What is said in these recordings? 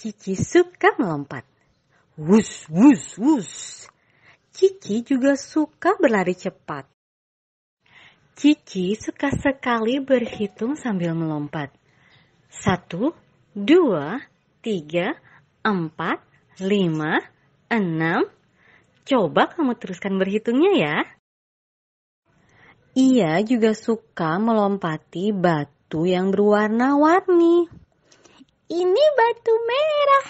Cici suka melompat. Wus, wus, wus. Cici juga suka berlari cepat. Cici suka sekali berhitung sambil melompat. Satu, dua, tiga, empat, lima, enam. Coba kamu teruskan berhitungnya ya. Ia juga suka melompati batu yang berwarna-warni. Ini batu merah,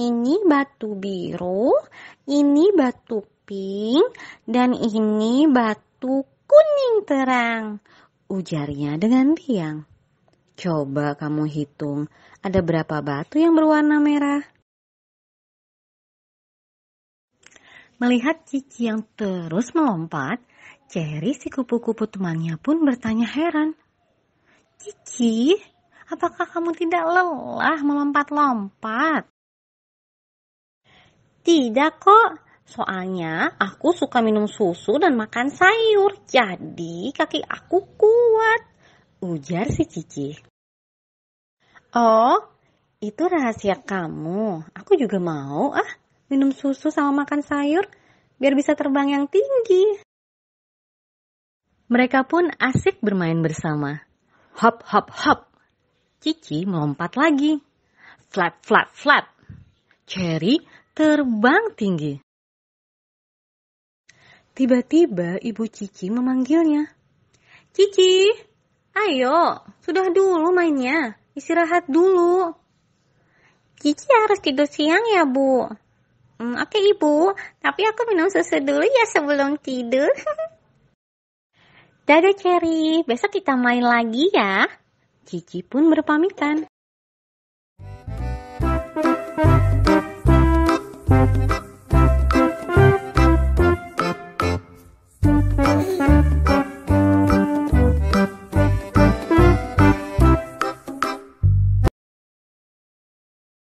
ini batu biru, ini batu pink, dan ini batu kuning terang. Ujarnya dengan riang. Coba kamu hitung, ada berapa batu yang berwarna merah? Melihat Cici yang terus melompat, Cherry si kupu-kupu temannya pun bertanya heran. Cici, apakah kamu tidak lelah melompat-lompat? Tidak kok, soalnya aku suka minum susu dan makan sayur, jadi kaki aku kuat, ujar si Cici. Oh, itu rahasia kamu. Aku juga mau ah minum susu sama makan sayur biar bisa terbang yang tinggi. Mereka pun asik bermain bersama. Hop, hop, hop. Cici melompat lagi. Flap, flap, flap. Cherry terbang tinggi. Tiba-tiba ibu Cici memanggilnya. Cici, ayo, sudah dulu mainnya. Istirahat dulu. Cici harus tidur siang ya, Bu. Hmm, Oke okay, ibu, tapi aku minum susu dulu ya sebelum tidur. Dadah Cherry, besok kita main lagi ya. Cici pun berpamitan.